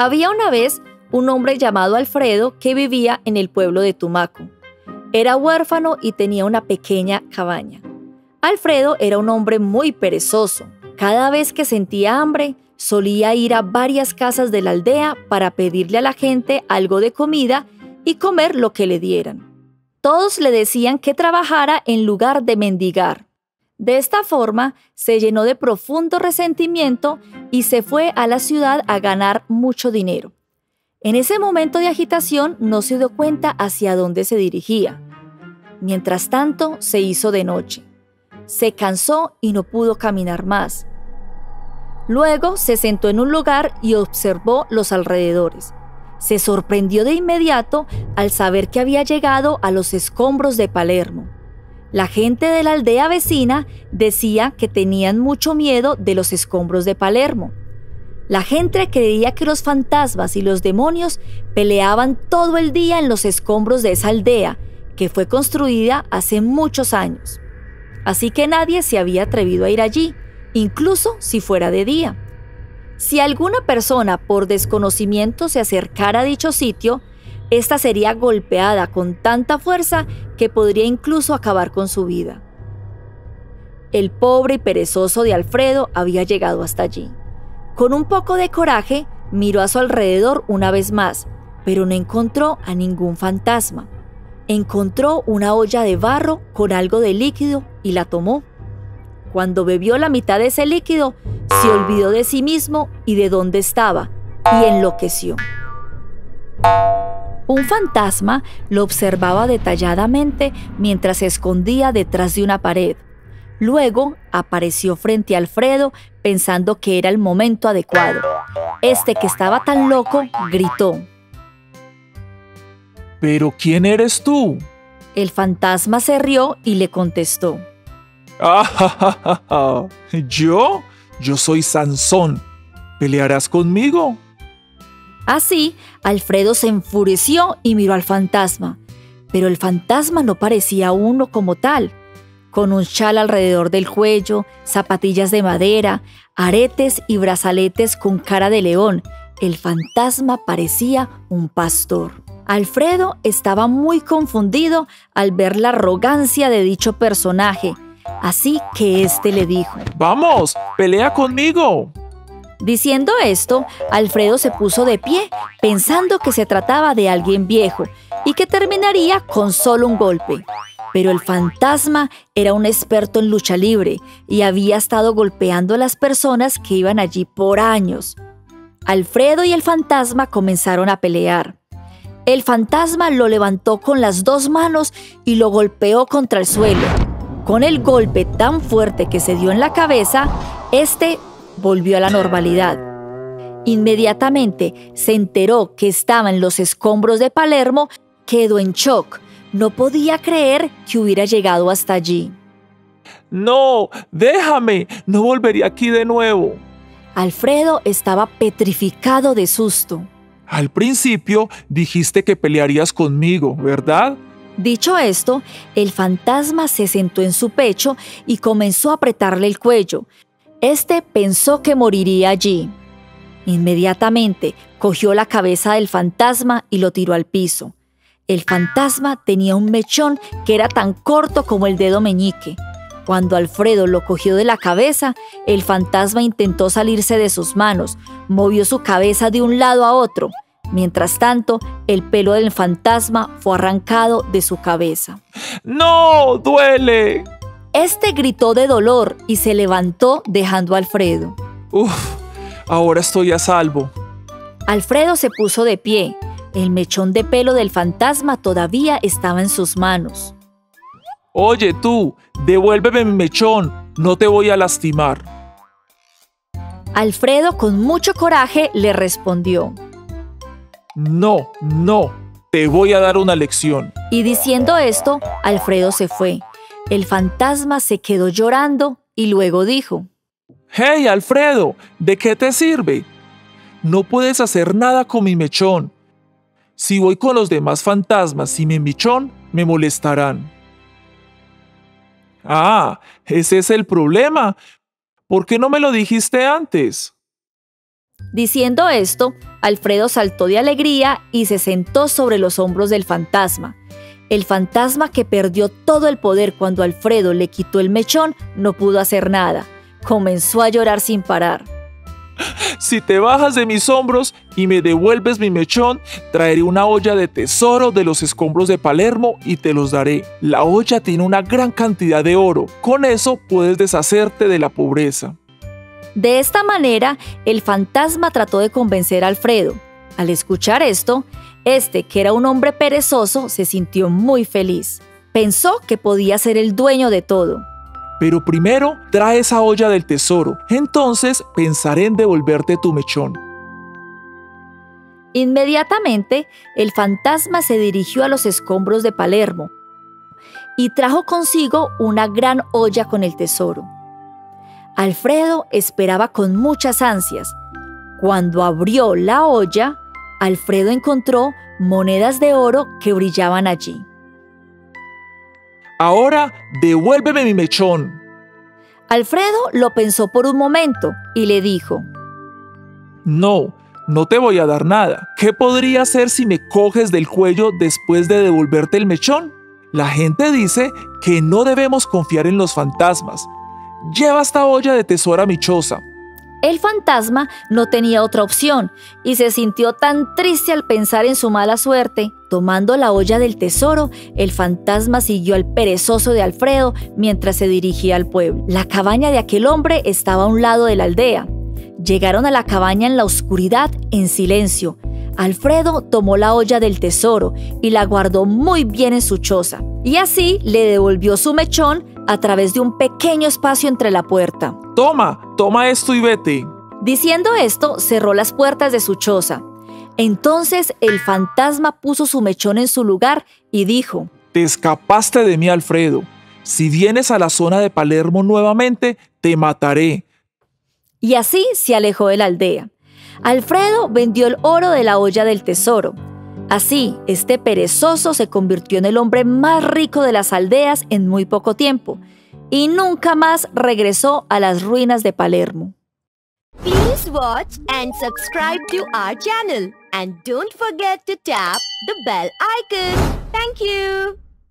Había una vez un hombre llamado Alfredo que vivía en el pueblo de Tumaco. Era huérfano y tenía una pequeña cabaña. Alfredo era un hombre muy perezoso. Cada vez que sentía hambre, solía ir a varias casas de la aldea para pedirle a la gente algo de comida y comer lo que le dieran. Todos le decían que trabajara en lugar de mendigar. De esta forma, se llenó de profundo resentimiento y se fue a la ciudad a ganar mucho dinero. En ese momento de agitación no se dio cuenta hacia dónde se dirigía. Mientras tanto, se hizo de noche. Se cansó y no pudo caminar más. Luego se sentó en un lugar y observó los alrededores. Se sorprendió de inmediato al saber que había llegado a los escombros de Palermo. La gente de la aldea vecina decía que tenían mucho miedo de los escombros de Palermo. La gente creía que los fantasmas y los demonios peleaban todo el día en los escombros de esa aldea, que fue construida hace muchos años. Así que nadie se había atrevido a ir allí, incluso si fuera de día. Si alguna persona por desconocimiento se acercara a dicho sitio, esta sería golpeada con tanta fuerza que podría incluso acabar con su vida. El pobre y perezoso de Alfredo había llegado hasta allí. Con un poco de coraje, miró a su alrededor una vez más, pero no encontró a ningún fantasma. Encontró una olla de barro con algo de líquido y la tomó. Cuando bebió la mitad de ese líquido, se olvidó de sí mismo y de dónde estaba, y enloqueció. Un fantasma lo observaba detalladamente mientras se escondía detrás de una pared. Luego apareció frente a Alfredo pensando que era el momento adecuado. Este que estaba tan loco gritó. ¿Pero quién eres tú? El fantasma se rió y le contestó. ¡Ah, ¿Yo? Yo soy Sansón. ¿Pelearás conmigo? Así, Alfredo se enfureció y miró al fantasma. Pero el fantasma no parecía uno como tal. Con un chal alrededor del cuello, zapatillas de madera, aretes y brazaletes con cara de león, el fantasma parecía un pastor. Alfredo estaba muy confundido al ver la arrogancia de dicho personaje, así que éste le dijo, ¡Vamos! ¡Pelea conmigo! Diciendo esto, Alfredo se puso de pie, pensando que se trataba de alguien viejo y que terminaría con solo un golpe. Pero el fantasma era un experto en lucha libre y había estado golpeando a las personas que iban allí por años. Alfredo y el fantasma comenzaron a pelear. El fantasma lo levantó con las dos manos y lo golpeó contra el suelo. Con el golpe tan fuerte que se dio en la cabeza, este volvió a la normalidad. Inmediatamente se enteró que estaba en los escombros de Palermo, quedó en shock. No podía creer que hubiera llegado hasta allí. No, déjame, no volvería aquí de nuevo. Alfredo estaba petrificado de susto. Al principio dijiste que pelearías conmigo, ¿verdad? Dicho esto, el fantasma se sentó en su pecho y comenzó a apretarle el cuello, este pensó que moriría allí. Inmediatamente cogió la cabeza del fantasma y lo tiró al piso. El fantasma tenía un mechón que era tan corto como el dedo meñique. Cuando Alfredo lo cogió de la cabeza, el fantasma intentó salirse de sus manos, movió su cabeza de un lado a otro. Mientras tanto, el pelo del fantasma fue arrancado de su cabeza. ¡No! ¡Duele! Este gritó de dolor y se levantó dejando a Alfredo. Uf, ahora estoy a salvo. Alfredo se puso de pie. El mechón de pelo del fantasma todavía estaba en sus manos. Oye tú, devuélveme mi mechón, no te voy a lastimar. Alfredo con mucho coraje le respondió. No, no, te voy a dar una lección. Y diciendo esto, Alfredo se fue. El fantasma se quedó llorando y luego dijo, Hey, Alfredo, ¿de qué te sirve? No puedes hacer nada con mi mechón. Si voy con los demás fantasmas y mi mechón, me molestarán. Ah, ese es el problema. ¿Por qué no me lo dijiste antes? Diciendo esto, Alfredo saltó de alegría y se sentó sobre los hombros del fantasma. El fantasma que perdió todo el poder cuando Alfredo le quitó el mechón no pudo hacer nada. Comenzó a llorar sin parar. Si te bajas de mis hombros y me devuelves mi mechón, traeré una olla de tesoro de los escombros de Palermo y te los daré. La olla tiene una gran cantidad de oro. Con eso puedes deshacerte de la pobreza. De esta manera, el fantasma trató de convencer a Alfredo. Al escuchar esto, este, que era un hombre perezoso, se sintió muy feliz. Pensó que podía ser el dueño de todo. Pero primero trae esa olla del tesoro, entonces pensaré en devolverte tu mechón. Inmediatamente, el fantasma se dirigió a los escombros de Palermo y trajo consigo una gran olla con el tesoro. Alfredo esperaba con muchas ansias. Cuando abrió la olla, Alfredo encontró monedas de oro que brillaban allí. Ahora devuélveme mi mechón. Alfredo lo pensó por un momento y le dijo, No, no te voy a dar nada. ¿Qué podría hacer si me coges del cuello después de devolverte el mechón? La gente dice que no debemos confiar en los fantasmas. Lleva esta olla de tesoro a mi choza. El fantasma no tenía otra opción y se sintió tan triste al pensar en su mala suerte. Tomando la olla del tesoro, el fantasma siguió al perezoso de Alfredo mientras se dirigía al pueblo. La cabaña de aquel hombre estaba a un lado de la aldea. Llegaron a la cabaña en la oscuridad, en silencio. Alfredo tomó la olla del tesoro y la guardó muy bien en su choza, y así le devolvió su mechón a través de un pequeño espacio entre la puerta. Toma, toma esto y vete. Diciendo esto, cerró las puertas de su choza. Entonces el fantasma puso su mechón en su lugar y dijo, Te escapaste de mí, Alfredo. Si vienes a la zona de Palermo nuevamente, te mataré. Y así se alejó de la aldea. Alfredo vendió el oro de la olla del tesoro. Así, este perezoso se convirtió en el hombre más rico de las aldeas en muy poco tiempo y nunca más regresó a las ruinas de Palermo. Please watch and subscribe to our channel and don't forget to tap the bell icon. Thank you.